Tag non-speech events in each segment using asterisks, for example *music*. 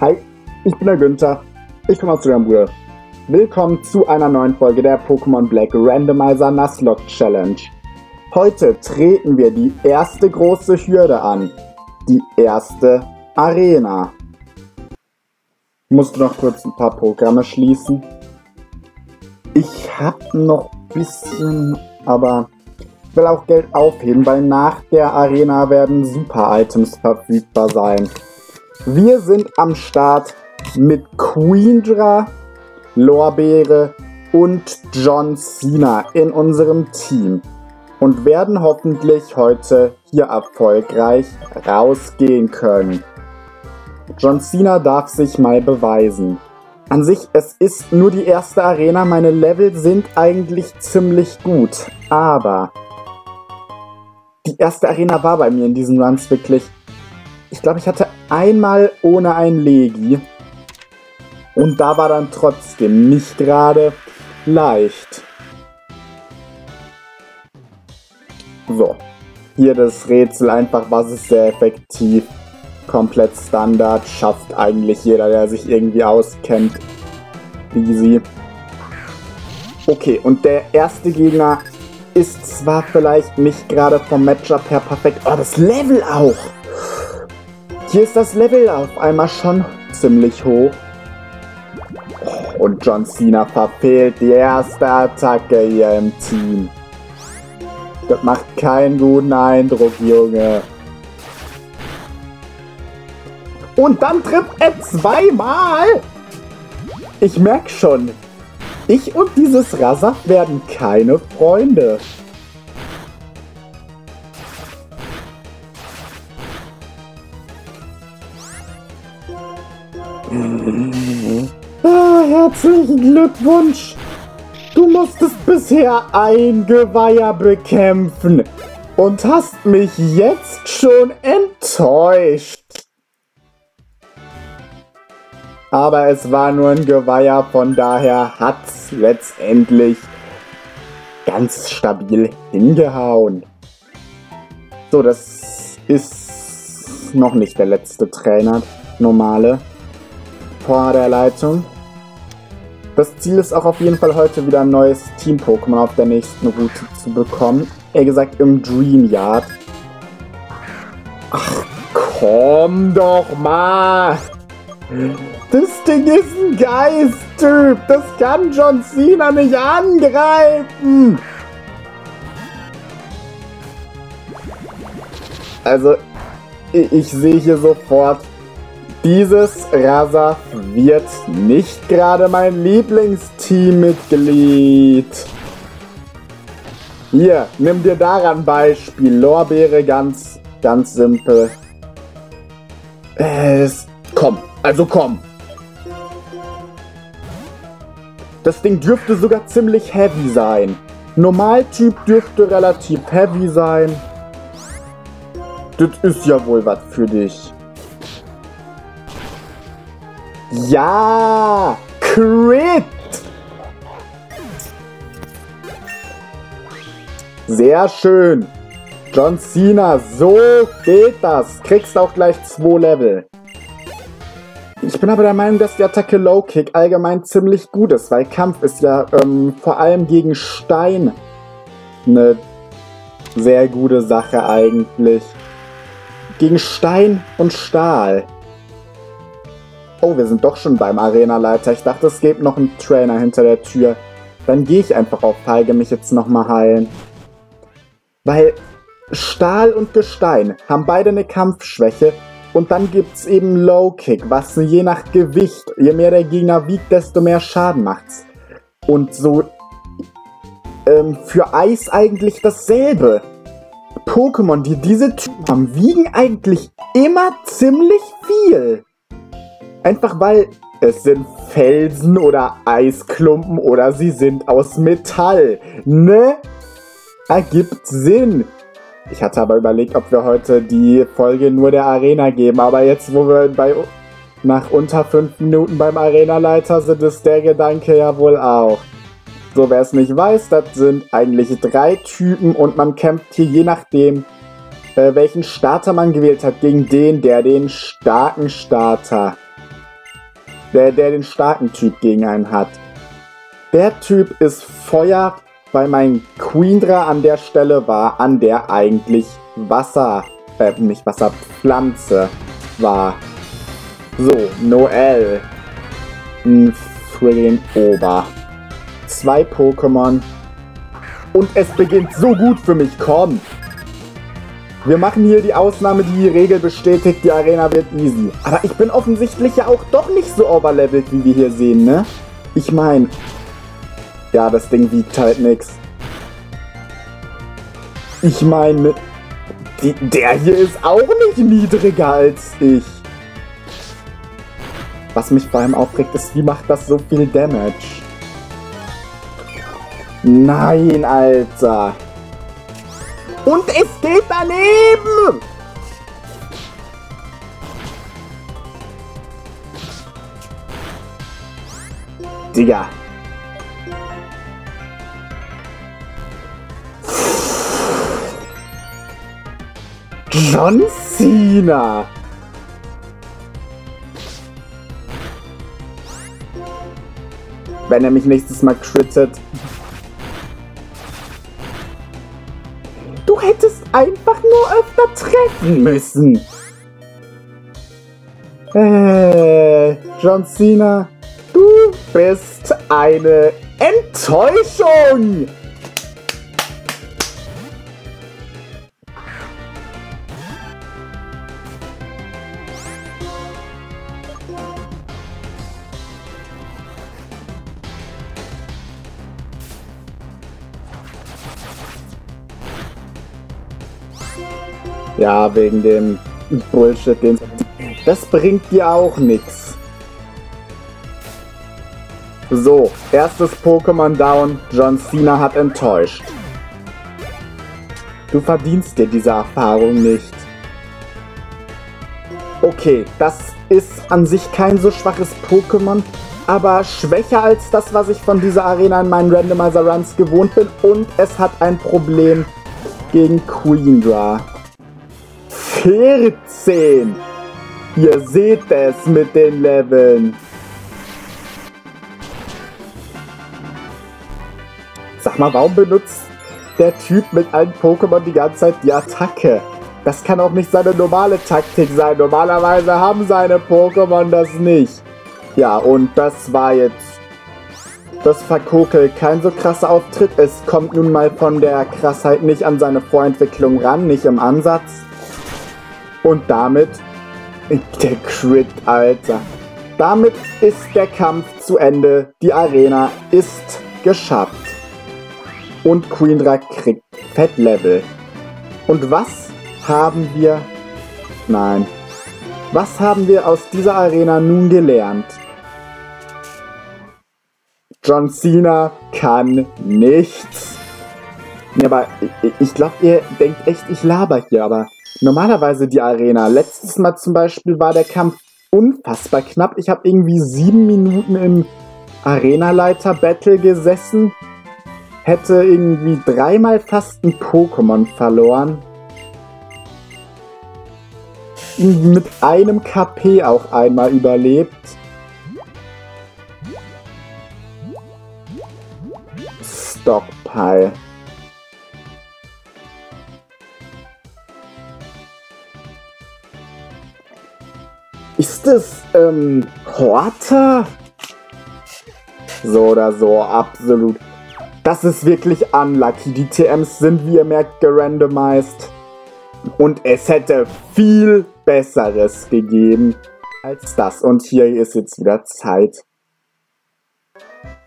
Hi, ich bin der Günther. Ich komme aus Bruder. Willkommen zu einer neuen Folge der Pokémon Black Randomizer Nuzlocke Challenge. Heute treten wir die erste große Hürde an. Die erste Arena. Ich musste noch kurz ein paar Programme schließen. Ich habe noch bisschen, aber ich will auch Geld aufheben, weil nach der Arena werden Super-Items verfügbar sein. Wir sind am Start mit Queendra, Lorbeere und John Cena in unserem Team und werden hoffentlich heute hier erfolgreich rausgehen können. John Cena darf sich mal beweisen. An sich, es ist nur die erste Arena, meine Level sind eigentlich ziemlich gut, aber die erste Arena war bei mir in diesen Runs wirklich ich glaube, ich hatte einmal ohne ein Legi. Und da war dann trotzdem nicht gerade leicht. So. Hier das Rätsel einfach, was ist sehr effektiv. Komplett Standard, schafft eigentlich jeder, der sich irgendwie auskennt. Easy. Okay, und der erste Gegner ist zwar vielleicht nicht gerade vom Matchup her perfekt, aber das Level auch. Hier ist das Level auf einmal schon ziemlich hoch. Und John Cena verfehlt die erste Attacke hier im Team. Das macht keinen guten Eindruck, Junge. Und dann trifft er zweimal. Ich merke schon, ich und dieses Rasach werden keine Freunde. Ah, herzlichen Glückwunsch! Du musstest bisher ein Geweiher bekämpfen und hast mich jetzt schon enttäuscht. Aber es war nur ein Geweiher, von daher hat's letztendlich ganz stabil hingehauen. So, das ist noch nicht der letzte Trainer, normale vor der Leitung. Das Ziel ist auch auf jeden Fall heute wieder ein neues Team-Pokémon auf der nächsten Route zu bekommen. Eher gesagt im Dream Yard. Ach, komm doch mal! Das Ding ist ein Geist-Typ! Das kann John Cena nicht angreifen! Also, ich sehe hier sofort dieses Rasa wird nicht gerade mein Lieblingsteammitglied. Hier, nimm dir daran Beispiel. Lorbeere ganz, ganz simpel. Es, komm, also komm. Das Ding dürfte sogar ziemlich heavy sein. Normaltyp dürfte relativ heavy sein. Das ist ja wohl was für dich. Ja! Crit! Sehr schön. John Cena, so geht das. Kriegst auch gleich zwei Level. Ich bin aber der Meinung, dass die Attacke Low Kick allgemein ziemlich gut ist, weil Kampf ist ja ähm, vor allem gegen Stein eine sehr gute Sache eigentlich. Gegen Stein und Stahl. Oh, wir sind doch schon beim Arenaleiter. Ich dachte, es gibt noch einen Trainer hinter der Tür. Dann gehe ich einfach auf Feige mich jetzt nochmal heilen. Weil Stahl und Gestein haben beide eine Kampfschwäche. Und dann gibt es eben Low Kick, was je nach Gewicht, je mehr der Gegner wiegt, desto mehr Schaden macht's. Und so ähm, für Eis eigentlich dasselbe. Pokémon, die diese Typen haben, wiegen eigentlich immer ziemlich viel. Einfach weil es sind Felsen oder Eisklumpen oder sie sind aus Metall. Ne? Ergibt Sinn. Ich hatte aber überlegt, ob wir heute die Folge nur der Arena geben. Aber jetzt, wo wir bei nach unter 5 Minuten beim Arenaleiter sind, ist der Gedanke ja wohl auch. So, wer es nicht weiß, das sind eigentlich drei Typen und man kämpft hier je nachdem, äh, welchen Starter man gewählt hat, gegen den, der den starken Starter der, der den starken Typ gegen einen hat. Der Typ ist Feuer, weil mein Queendra an der Stelle war, an der eigentlich Wasser, äh, nicht Wasser, Pflanze war. So, Noel. Ein friggin' Ober. Zwei Pokémon. Und es beginnt so gut für mich, komm. Wir machen hier die Ausnahme, die die Regel bestätigt, die Arena wird easy. Aber ich bin offensichtlich ja auch doch nicht so overlevelt, wie wir hier sehen, ne? Ich meine, ja, das Ding wiegt halt nix. Ich meine, der hier ist auch nicht niedriger als ich. Was mich vor allem aufregt, ist, wie macht das so viel Damage? Nein, Alter. Und es geht daneben! Digga. John Cena. Wenn er mich nächstes Mal crittet, einfach nur öfter treffen müssen. Äh, John Cena, du bist eine Enttäuschung. Ja, wegen dem Bullshit, den... Das bringt dir auch nichts. So, erstes Pokémon down. John Cena hat enttäuscht. Du verdienst dir diese Erfahrung nicht. Okay, das ist an sich kein so schwaches Pokémon, aber schwächer als das, was ich von dieser Arena in meinen Randomizer Runs gewohnt bin. Und es hat ein Problem gegen Queendra. 14. Ihr seht es mit den Leveln. Sag mal, warum benutzt der Typ mit allen Pokémon die ganze Zeit die Attacke? Das kann auch nicht seine normale Taktik sein. Normalerweise haben seine Pokémon das nicht. Ja, und das war jetzt das Verkokel. Kein so krasser Auftritt. Es kommt nun mal von der Krassheit nicht an seine Vorentwicklung ran, nicht im Ansatz. Und damit der Crit, Alter. Damit ist der Kampf zu Ende. Die Arena ist geschafft. Und Queendra kriegt Fettlevel. Und was haben wir... Nein. Was haben wir aus dieser Arena nun gelernt? John Cena kann nichts. Ja, aber ich, ich glaube, ihr denkt echt, ich laber hier, aber normalerweise die Arena. Letztes Mal zum Beispiel war der Kampf unfassbar knapp. Ich habe irgendwie sieben Minuten im Arenaleiter-Battle gesessen. Hätte irgendwie dreimal fast ein Pokémon verloren. Mit einem KP auch einmal überlebt. Stockpile. Ist es, ähm, Horta? So oder so, absolut. Das ist wirklich unlucky. Die TMs sind, wie ihr merkt, gerandomized. Und es hätte viel Besseres gegeben als das. Und hier ist jetzt wieder Zeit.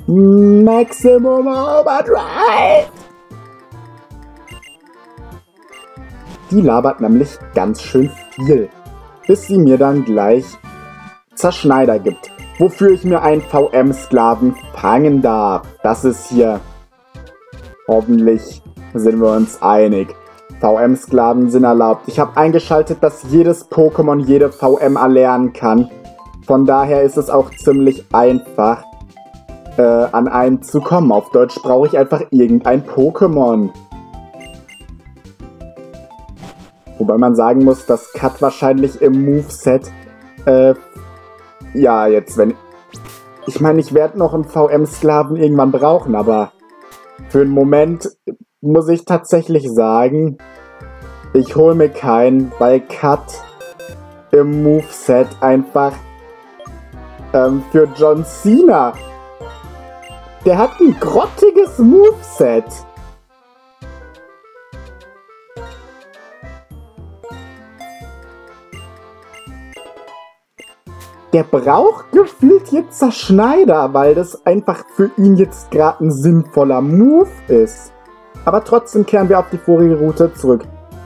Maximum Overdrive! Die labert nämlich ganz schön viel bis sie mir dann gleich Zerschneider gibt, wofür ich mir einen VM-Sklaven fangen darf. Das ist hier. Hoffentlich sind wir uns einig. VM-Sklaven sind erlaubt. Ich habe eingeschaltet, dass jedes Pokémon jede VM erlernen kann. Von daher ist es auch ziemlich einfach, äh, an einen zu kommen. Auf Deutsch brauche ich einfach irgendein Pokémon. Wobei man sagen muss, dass Cut wahrscheinlich im Moveset, äh, ja, jetzt, wenn, ich meine, ich werde noch einen VM-Sklaven irgendwann brauchen, aber für einen Moment muss ich tatsächlich sagen, ich hole mir keinen, weil Cut im Moveset einfach ähm, für John Cena. Der hat ein grottiges Moveset. Der braucht gefühlt jetzt Zerschneider, weil das einfach für ihn jetzt gerade ein sinnvoller Move ist. Aber trotzdem kehren wir auf die vorige Route zurück.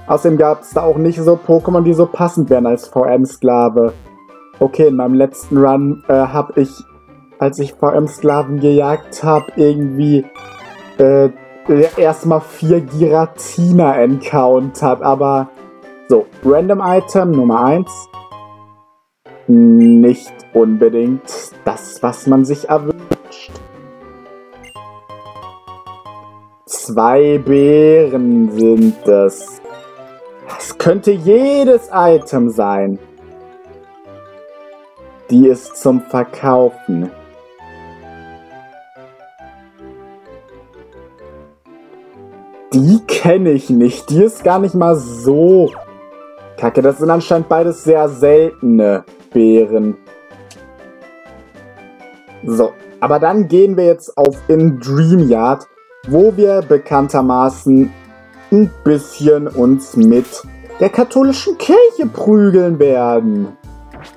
Außerdem gab es da auch nicht so Pokémon, die so passend wären als VM-Sklave. Okay, in meinem letzten Run äh, habe ich, als ich VM-Sklaven gejagt habe, irgendwie äh, erstmal vier Giratina encountert. Aber so, Random Item Nummer 1. Nicht unbedingt das, was man sich erwünscht. Zwei Beeren sind es. Es könnte jedes Item sein. Die ist zum Verkaufen. Die kenne ich nicht. Die ist gar nicht mal so kacke. Das sind anscheinend beides sehr seltene Beeren. So, aber dann gehen wir jetzt auf in Dreamyard, wo wir bekanntermaßen ein bisschen uns mit der katholischen Kirche prügeln werden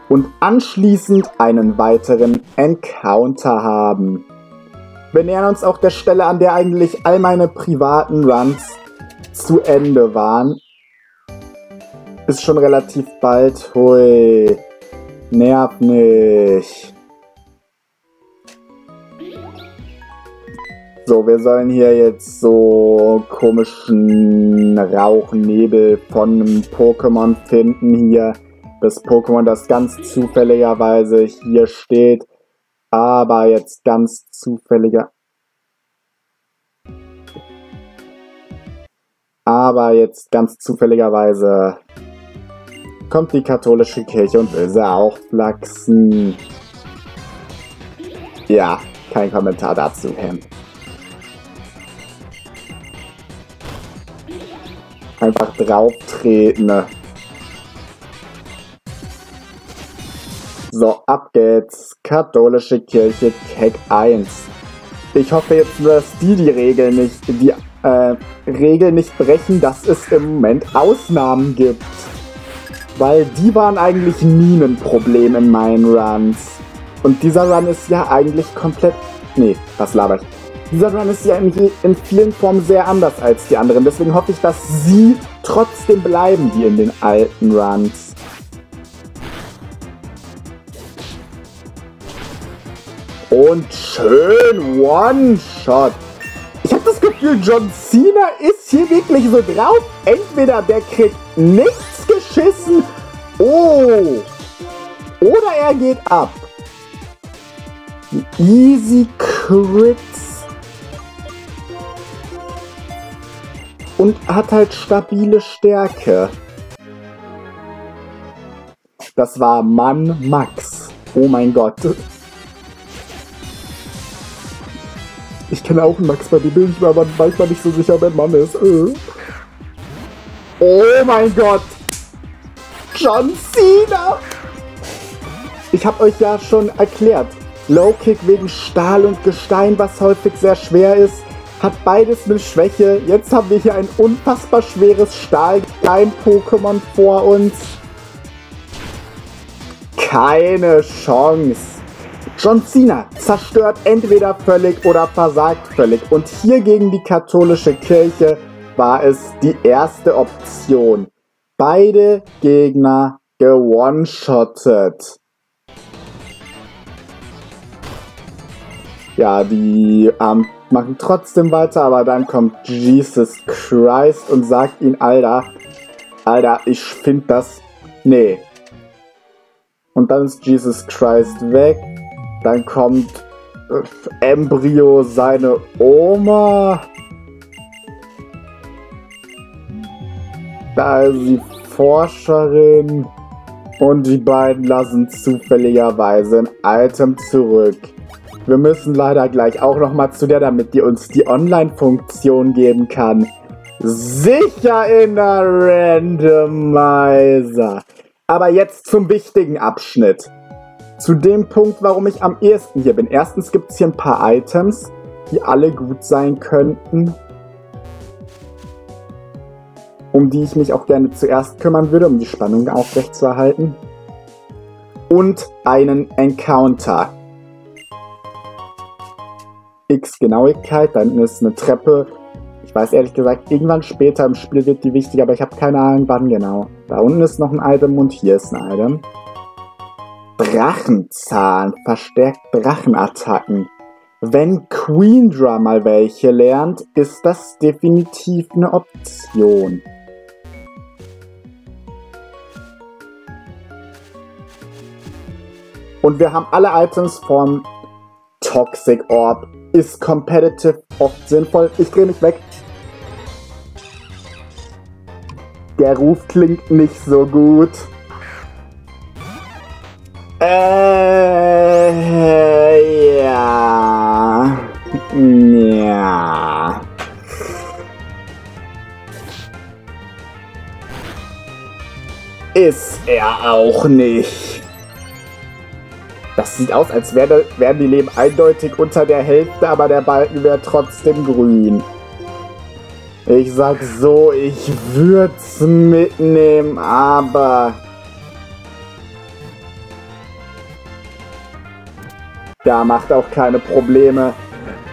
und anschließend einen weiteren Encounter haben. Wir nähern uns auch der Stelle, an der eigentlich all meine privaten Runs zu Ende waren. Ist schon relativ bald. Hui. Nerv nicht. So, wir sollen hier jetzt so komischen Rauchnebel von einem Pokémon finden hier. Das Pokémon, das ganz zufälligerweise hier steht. Aber jetzt ganz zufälliger. Aber jetzt ganz zufälligerweise kommt die katholische Kirche und will sie auch flachsen. Ja, kein Kommentar dazu, Hem. Einfach drauf treten. So, ab geht's. Katholische Kirche Keck 1. Ich hoffe jetzt nur, dass die die Regel nicht, die äh, Regel nicht brechen, dass es im Moment Ausnahmen gibt. Weil die waren eigentlich nie ein Problem in meinen Runs. Und dieser Run ist ja eigentlich komplett... Nee, was laber ich? Dieser Run ist ja in, in vielen Formen sehr anders als die anderen. Deswegen hoffe ich, dass sie trotzdem bleiben wie in den alten Runs. Und schön One-Shot. Ich habe das Gefühl, John Cena ist hier wirklich so drauf. Entweder der kriegt nichts geschissen. Oh. Oder er geht ab. Easy Crits und hat halt stabile Stärke. Das war Mann Max. Oh mein Gott. Ich kenne auch einen Max, bei dem bin ich mir aber manchmal nicht so sicher, wer Mann ist. Äh. Oh mein Gott. John Cena. Ich habe euch ja schon erklärt. Low Kick wegen Stahl und Gestein, was häufig sehr schwer ist hat beides eine Schwäche. Jetzt haben wir hier ein unfassbar schweres Stahlgleim-Pokémon vor uns. Keine Chance. John Cena zerstört entweder völlig oder versagt völlig. Und hier gegen die katholische Kirche war es die erste Option. Beide Gegner gewone-shottet. Ja, die ähm, machen trotzdem weiter, aber dann kommt Jesus Christ und sagt ihnen, Alter, Alter, ich finde das, nee. Und dann ist Jesus Christ weg. Dann kommt äh, Embryo seine Oma. Da ist die Forscherin. Und die beiden lassen zufälligerweise ein Item zurück. Wir müssen leider gleich auch nochmal zu der, damit die uns die Online-Funktion geben kann. Sicher in der Randomizer. Aber jetzt zum wichtigen Abschnitt. Zu dem Punkt, warum ich am ehesten hier bin. Erstens gibt es hier ein paar Items, die alle gut sein könnten. Um die ich mich auch gerne zuerst kümmern würde, um die Spannung aufrechtzuerhalten. Und einen Encounter. X Genauigkeit, dann ist eine Treppe. Ich weiß ehrlich gesagt, irgendwann später im Spiel wird die wichtig, aber ich habe keine Ahnung, wann genau. Da unten ist noch ein Item und hier ist ein Item. Drachenzahn, verstärkt Drachenattacken. Wenn Queendra mal welche lernt, ist das definitiv eine Option. Und wir haben alle Items vom Toxic Orb ist competitive oft sinnvoll. Ich drehe mich weg. Der Ruf klingt nicht so gut. Äh, ja. Ja. Ist er auch nicht. Das sieht aus, als wäre, wären die Leben eindeutig unter der Hälfte, aber der Balken wäre trotzdem grün. Ich sag so, ich würde es mitnehmen, aber... Da macht auch keine Probleme.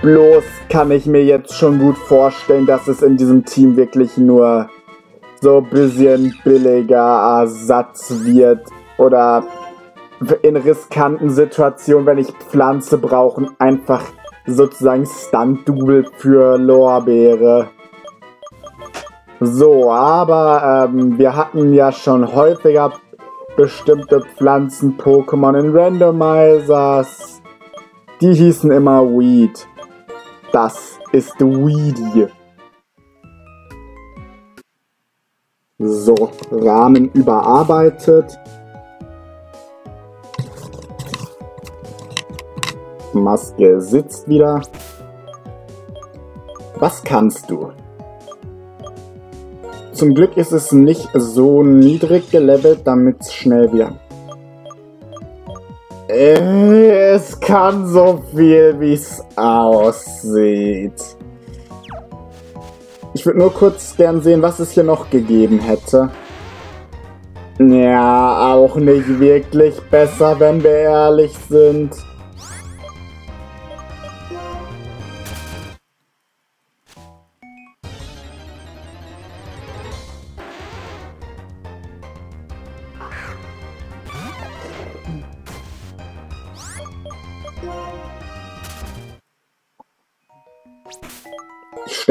Bloß kann ich mir jetzt schon gut vorstellen, dass es in diesem Team wirklich nur so ein bisschen billiger Ersatz wird. Oder in riskanten Situationen, wenn ich Pflanze brauche, einfach sozusagen Stunt-Double für Lorbeere. So, aber ähm, wir hatten ja schon häufiger bestimmte Pflanzen-Pokémon in Randomizers. Die hießen immer Weed. Das ist Weedy. So, Rahmen überarbeitet. Maske sitzt wieder. Was kannst du? Zum Glück ist es nicht so niedrig gelevelt, damit es schnell wird. Es kann so viel, wie es aussieht. Ich würde nur kurz gern sehen, was es hier noch gegeben hätte. Ja, auch nicht wirklich besser, wenn wir ehrlich sind.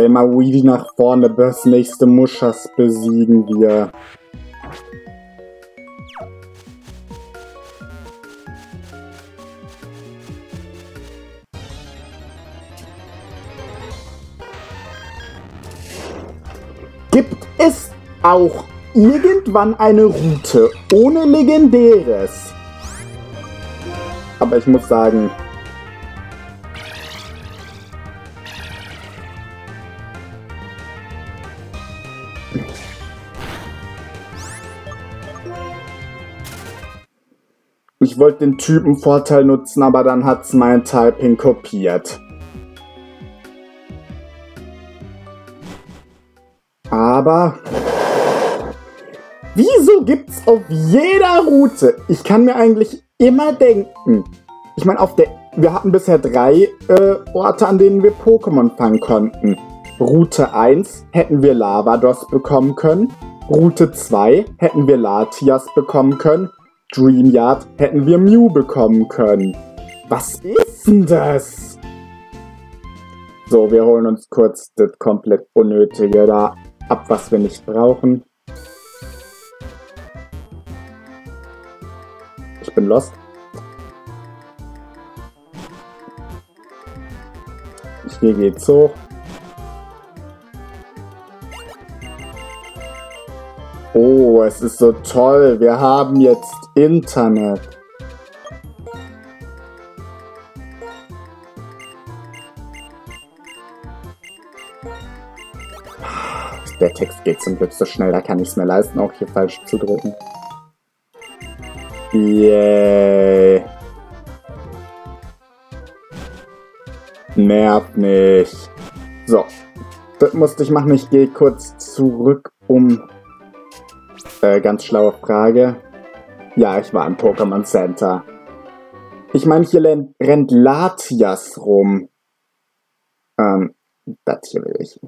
Stell mal Weedy nach vorne, das nächste Muschas besiegen wir. Gibt es auch irgendwann eine Route ohne Legendäres? Aber ich muss sagen, Ich wollte den Typenvorteil nutzen, aber dann hat's mein Typing kopiert. Aber... Wieso gibt's auf jeder Route... Ich kann mir eigentlich immer denken... Ich meine, auf der... Wir hatten bisher drei äh, Orte, an denen wir Pokémon fangen konnten. Route 1 hätten wir Lavados bekommen können. Route 2 hätten wir Latias bekommen können. Dreamyard hätten wir Mew bekommen können. Was ist denn das? So, wir holen uns kurz das komplett Unnötige da ab, was wir nicht brauchen. Ich bin lost. Hier geht's hoch. Oh, es ist so toll. Wir haben jetzt Internet. Der Text geht zum Glück so schnell, da kann ich es mir leisten, auch hier falsch zu drücken. Yay. Nervt nicht. So, das musste ich machen. Ich gehe kurz zurück, um... Äh, ganz schlaue Frage. Ja, ich war im Pokémon Center. Ich meine, hier rennt Latias rum. Ähm, das hier will ich.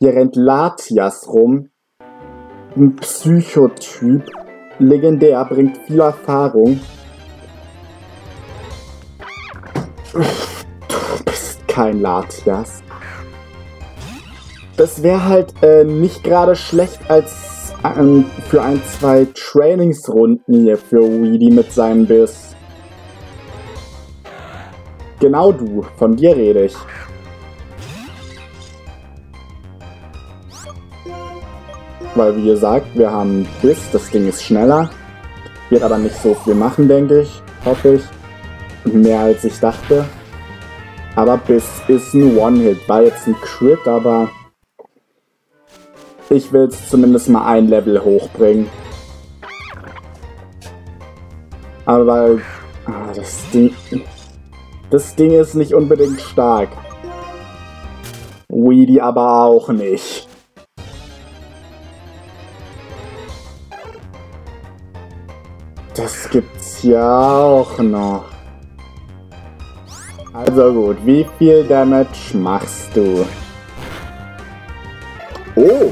Hier rennt Latias rum. Ein Psychotyp. Legendär, bringt viel Erfahrung. Du bist kein Latias. Das wäre halt äh, nicht gerade schlecht als ähm, für ein, zwei Trainingsrunden hier für Weedy mit seinem Biss. Genau du, von dir rede ich. Weil wie gesagt, wir haben Biss, das Ding ist schneller. Wird aber nicht so viel machen, denke ich. Hoffe ich. Mehr als ich dachte. Aber Biss ist ein One-Hit. War jetzt ein Crit, aber ich will es zumindest mal ein Level hochbringen. Aber ah, das Ding... Das Ding ist nicht unbedingt stark. Weedy aber auch nicht. Das gibt's ja auch noch. Also gut, wie viel Damage machst du? Oh!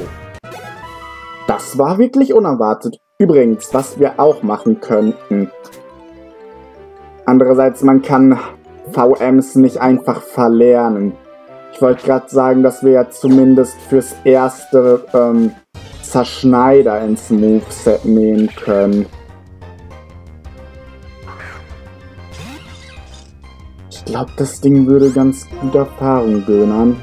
War wirklich unerwartet. Übrigens, was wir auch machen könnten. Andererseits, man kann VMs nicht einfach verlernen. Ich wollte gerade sagen, dass wir ja zumindest fürs erste ähm, Zerschneider ins Moveset nehmen können. glaube, das Ding würde ganz gut Erfahrung gönnern.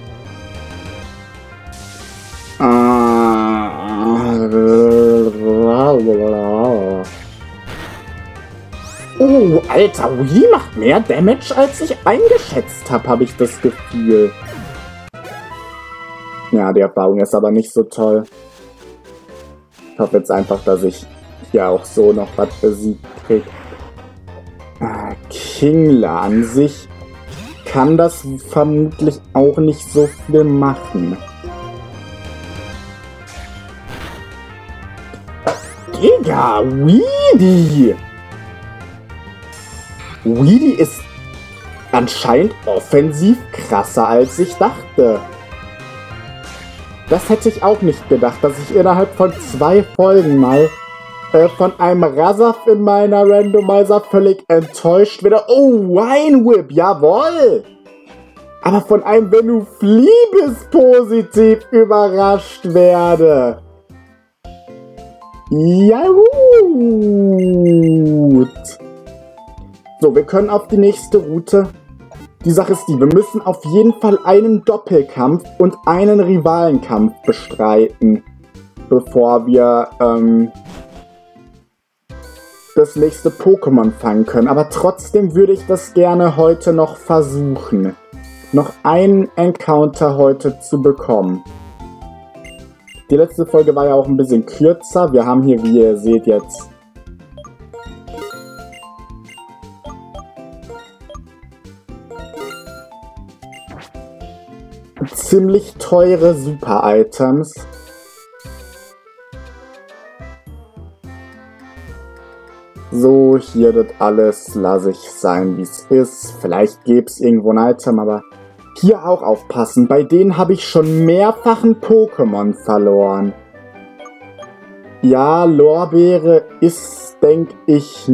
Alter, Wii macht mehr Damage, als ich eingeschätzt habe, habe ich das Gefühl. Ja, die Erfahrung ist aber nicht so toll. Ich hoffe jetzt einfach, dass ich hier auch so noch was besiegt kriege. Ah, Kingler an sich kann das vermutlich auch nicht so viel machen. Digga, Weedy! Weedy ist anscheinend offensiv krasser, als ich dachte. Das hätte ich auch nicht gedacht, dass ich innerhalb von zwei Folgen mal äh, von einem Rasaf in meiner Randomizer völlig enttäuscht werde. Oh, Wine Whip, jawoll! Aber von einem Wenn du fliebest positiv überrascht werde. Ja. So, wir können auf die nächste Route. Die Sache ist die, wir müssen auf jeden Fall einen Doppelkampf und einen Rivalenkampf bestreiten, bevor wir ähm, das nächste Pokémon fangen können. Aber trotzdem würde ich das gerne heute noch versuchen. Noch einen Encounter heute zu bekommen. Die letzte Folge war ja auch ein bisschen kürzer. Wir haben hier, wie ihr seht, jetzt ziemlich teure Super-Items. So, hier das alles lasse ich sein, wie es ist. Vielleicht gäbe es irgendwo ein Item, aber hier auch aufpassen. Bei denen habe ich schon mehrfach ein Pokémon verloren. Ja, Lorbeere ist, denke ich,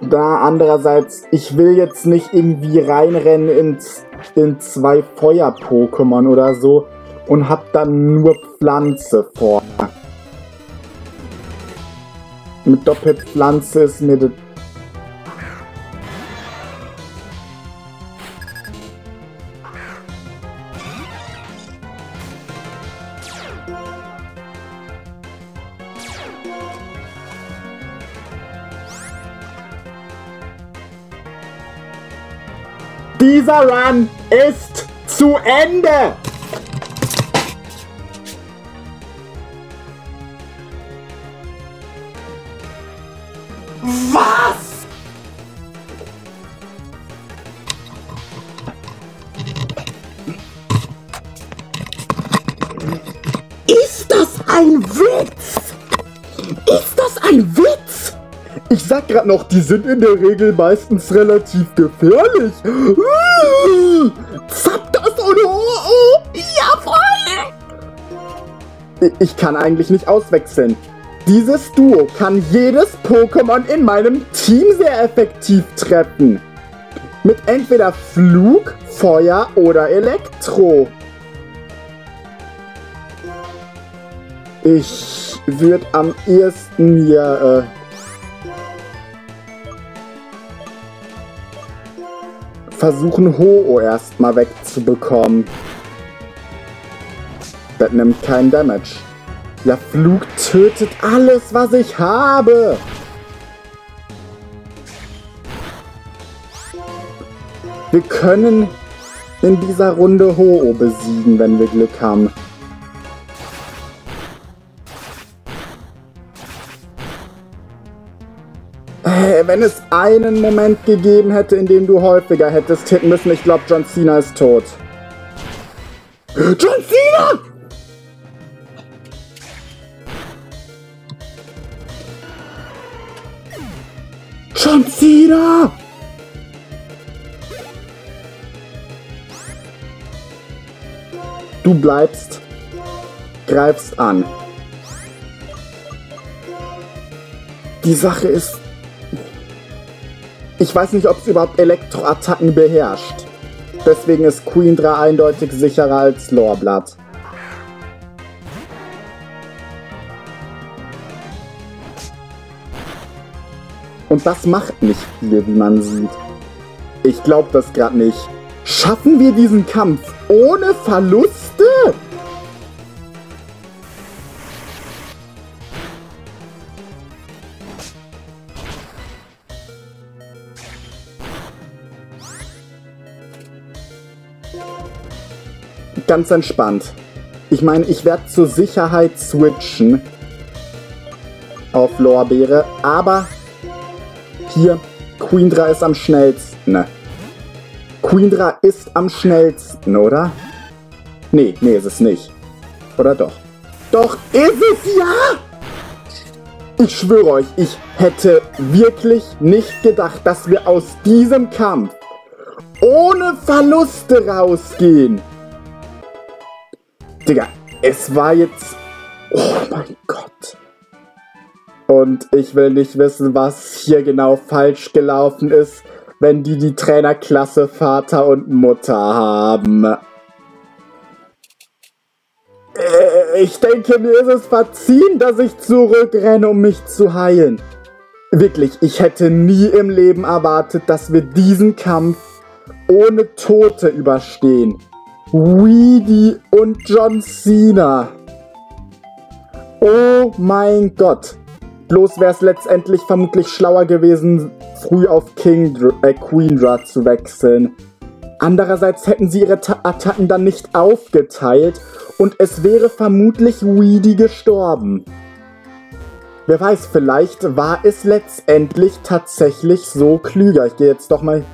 da. Andererseits, ich will jetzt nicht irgendwie reinrennen ins, in zwei Feuer-Pokémon oder so und hab dann nur Pflanze vorne. Mit Doppelpflanze ist mir das... Run ist zu Ende! Was? Ist das ein Witz? Ist das ein Witz? Ich sag grad noch, die sind in der Regel meistens relativ gefährlich. Ich kann eigentlich nicht auswechseln. Dieses Duo kann jedes Pokémon in meinem Team sehr effektiv treffen. Mit entweder Flug, Feuer oder Elektro. Ich würde am ehesten hier... Äh, versuchen, Ho-Oh erstmal wegzubekommen. Das nimmt keinen Damage. Ja, Flug tötet alles, was ich habe. Wir können in dieser Runde Ho-Oh besiegen, wenn wir Glück haben. Hey, wenn es einen Moment gegeben hätte, in dem du häufiger hättest hitten müssen, ich glaube, John Cena ist tot. John Cena! John Cena! Du bleibst, greifst an. Die Sache ist, ich weiß nicht, ob es überhaupt Elektroattacken beherrscht. Deswegen ist Queendra eindeutig sicherer als Loreblood. Und das macht nicht viel, wie man sieht. Ich glaube das gerade nicht. Schaffen wir diesen Kampf ohne Verluste? Ganz entspannt. Ich meine, ich werde zur Sicherheit switchen auf Lorbeere, aber hier, Queendra ist am schnellsten. Queendra ist am schnellsten, oder? Nee, nee, ist es nicht. Oder doch? Doch, ist es ja! Ich schwöre euch, ich hätte wirklich nicht gedacht, dass wir aus diesem Kampf ohne Verluste rausgehen. Digga, es war jetzt... Oh mein Gott. Und ich will nicht wissen, was hier genau falsch gelaufen ist, wenn die die Trainerklasse Vater und Mutter haben. Äh, ich denke, mir ist es verziehen, dass ich zurückrenne, um mich zu heilen. Wirklich, ich hätte nie im Leben erwartet, dass wir diesen Kampf ohne Tote überstehen. Weedy und John Cena. Oh mein Gott. Bloß wäre es letztendlich vermutlich schlauer gewesen, früh auf King äh, Queendra zu wechseln. Andererseits hätten sie ihre Ta Attacken dann nicht aufgeteilt und es wäre vermutlich Weedy gestorben. Wer weiß, vielleicht war es letztendlich tatsächlich so klüger. Ich gehe jetzt doch mal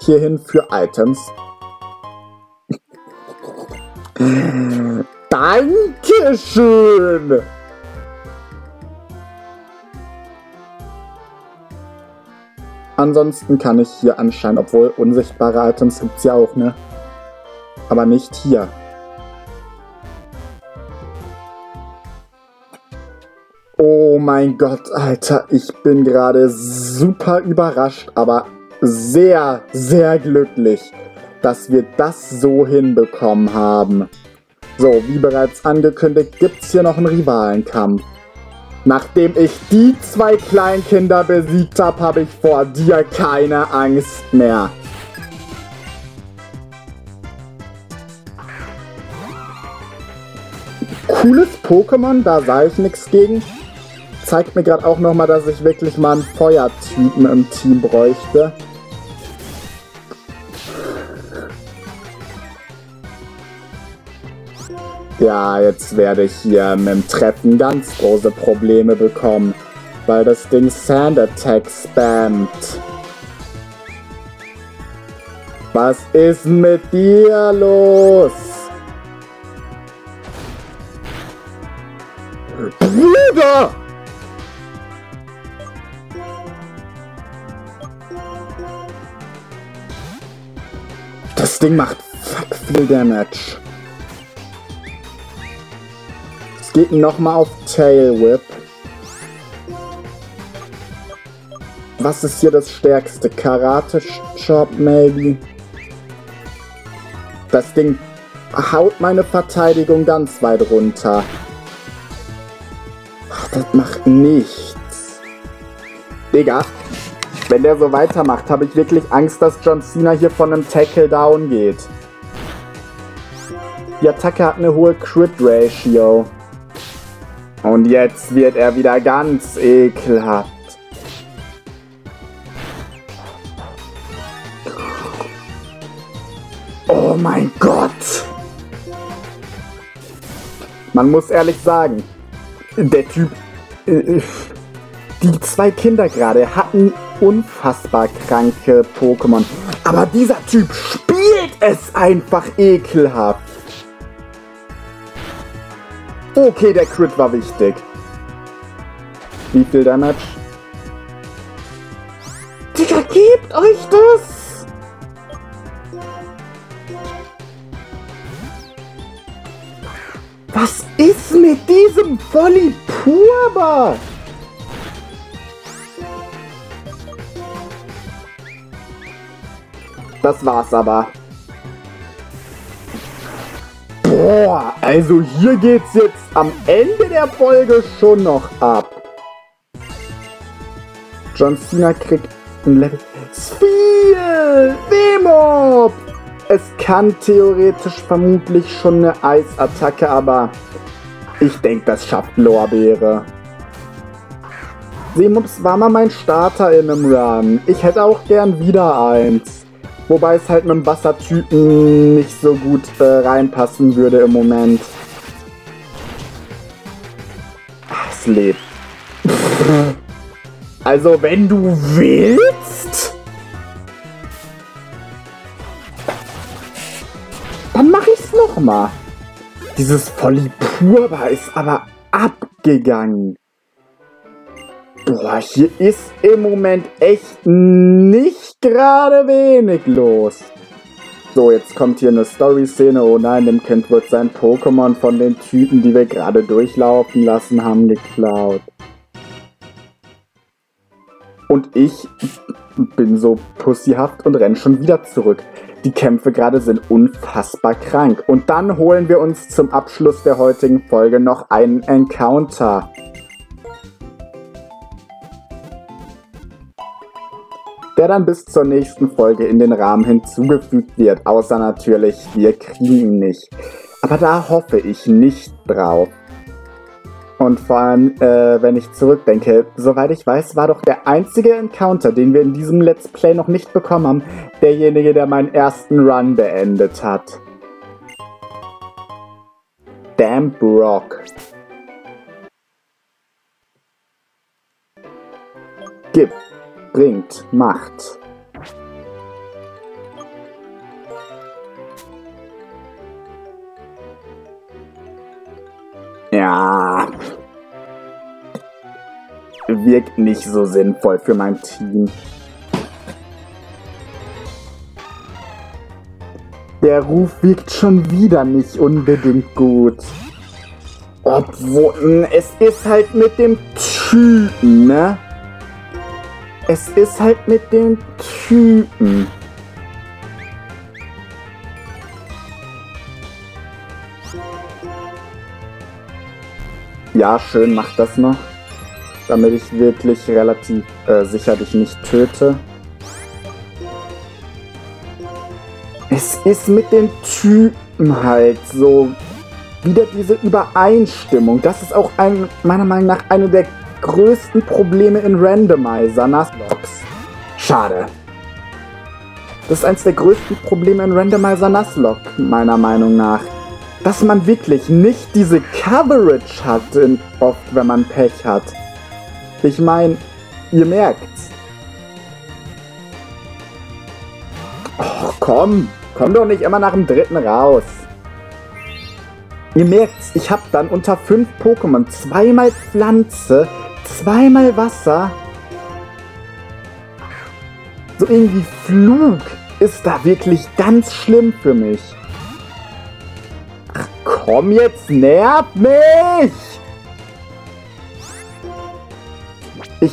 hierhin für Items. *laughs* Dankeschön! Ansonsten kann ich hier anscheinend, obwohl unsichtbare Items gibt es ja auch, ne? Aber nicht hier. Oh mein Gott, Alter, ich bin gerade super überrascht, aber sehr, sehr glücklich, dass wir das so hinbekommen haben. So, wie bereits angekündigt, gibt es hier noch einen Rivalenkampf. Nachdem ich die zwei Kleinkinder besiegt habe, habe ich vor dir keine Angst mehr. Cooles Pokémon, da sah ich nichts gegen. Zeigt mir gerade auch nochmal, dass ich wirklich mal einen Feuertypen im Team bräuchte. Ja, jetzt werde ich hier mit dem Treffen ganz große Probleme bekommen, weil das Ding Sand Attack spammt. Was ist mit dir los? Bruder! Das Ding macht fuck viel Damage. Geht nochmal auf Tail Whip. Was ist hier das stärkste? Karate Chop maybe? Das Ding haut meine Verteidigung ganz weit runter. Ach, das macht nichts. Digga, wenn der so weitermacht, habe ich wirklich Angst, dass John Cena hier von einem Tackle down geht. Die Attacke hat eine hohe Crit-Ratio. Und jetzt wird er wieder ganz ekelhaft. Oh mein Gott! Man muss ehrlich sagen, der Typ... Äh, die zwei Kinder gerade hatten unfassbar kranke Pokémon. Aber dieser Typ spielt es einfach ekelhaft. Okay, der Crit war wichtig. Wie viel Damage? Digga, gebt euch das! Was ist mit diesem Volli-Purba? Das war's aber. Boah, also hier geht's jetzt am Ende der Folge schon noch ab. John Cena kriegt ein Level. Viel! Demob! Es kann theoretisch vermutlich schon eine Eisattacke, aber ich denke, das schafft Lorbeere. Seemops war mal mein Starter in einem Run. Ich hätte auch gern wieder eins. Wobei es halt mit dem Wassertypen nicht so gut äh, reinpassen würde im Moment. Ach, es lebt. *laughs* also wenn du willst, dann mache ich's nochmal. Dieses Polypurba ist aber abgegangen. Boah, hier ist im Moment echt nicht gerade wenig los. So, jetzt kommt hier eine Story-Szene. Oh nein, dem Kind wird sein Pokémon von den Typen, die wir gerade durchlaufen lassen haben, geklaut. Und ich bin so pussyhaft und renn schon wieder zurück. Die Kämpfe gerade sind unfassbar krank. Und dann holen wir uns zum Abschluss der heutigen Folge noch einen Encounter. Der dann bis zur nächsten Folge in den Rahmen hinzugefügt wird, außer natürlich, wir kriegen ihn nicht. Aber da hoffe ich nicht drauf. Und vor allem, äh, wenn ich zurückdenke, soweit ich weiß, war doch der einzige Encounter, den wir in diesem Let's Play noch nicht bekommen haben, derjenige, der meinen ersten Run beendet hat. Damp Rock. Gib bringt Macht. Ja. Wirkt nicht so sinnvoll für mein Team. Der Ruf wirkt schon wieder nicht unbedingt gut. Obwohl, es ist halt mit dem Typen, ne? Es ist halt mit den Typen. Ja, schön, mach das noch. Damit ich wirklich relativ äh, sicher dich nicht töte. Es ist mit den Typen halt so wieder diese Übereinstimmung. Das ist auch ein, meiner Meinung nach eine der größten Probleme in Randomizer Nuzlocks. Schade. Das ist eines der größten Probleme in Randomizer Nuzlocke, meiner Meinung nach. dass man wirklich nicht diese Coverage hat, in, oft wenn man Pech hat. Ich meine, ihr merkt's. Och, komm, komm doch nicht immer nach dem dritten raus. Ihr merkt's, ich habe dann unter fünf Pokémon zweimal Pflanze, zweimal Wasser. So irgendwie Flug ist da wirklich ganz schlimm für mich. Ach komm jetzt, nerv mich! Ich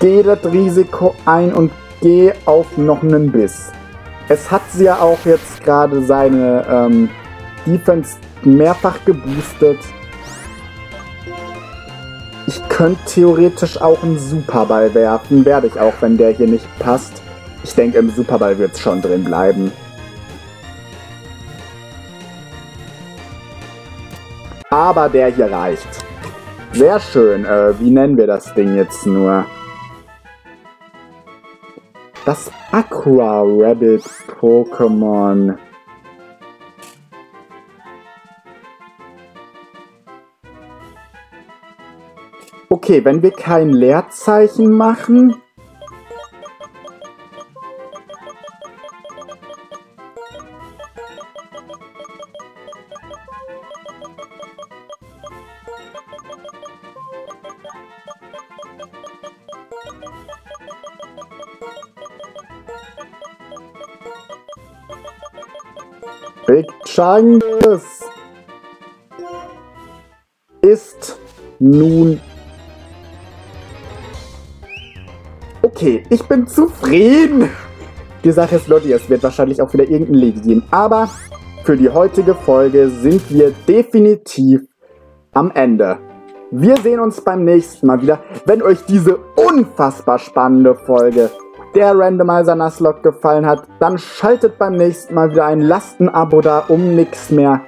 gehe das Risiko ein und gehe auf noch einen Biss. Es hat sie ja auch jetzt gerade seine ähm, Defense mehrfach geboostet. Ich könnte theoretisch auch einen Superball werfen. Werde ich auch, wenn der hier nicht passt. Ich denke, im Superball wird es schon drin bleiben. Aber der hier reicht. Sehr schön. Äh, wie nennen wir das Ding jetzt nur? Das Aqua Rabbit Pokémon. Okay, wenn wir kein Leerzeichen machen... Big Chungus ist nun Okay, ich bin zufrieden. Die Sache ist, Leute, es wird wahrscheinlich auch wieder irgendein Lady geben. Aber für die heutige Folge sind wir definitiv am Ende. Wir sehen uns beim nächsten Mal wieder. Wenn euch diese unfassbar spannende Folge der Randomizer Nuzlocke gefallen hat, dann schaltet beim nächsten Mal wieder ein. Lasst ein Abo da, um nichts mehr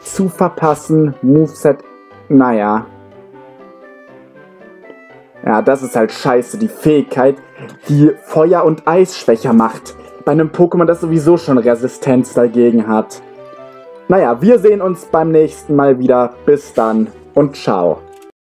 zu verpassen. Moveset, naja, ja, das ist halt scheiße. Die Fähigkeit, die Feuer und Eis schwächer macht. Bei einem Pokémon, das sowieso schon Resistenz dagegen hat. Naja, wir sehen uns beim nächsten Mal wieder. Bis dann und ciao.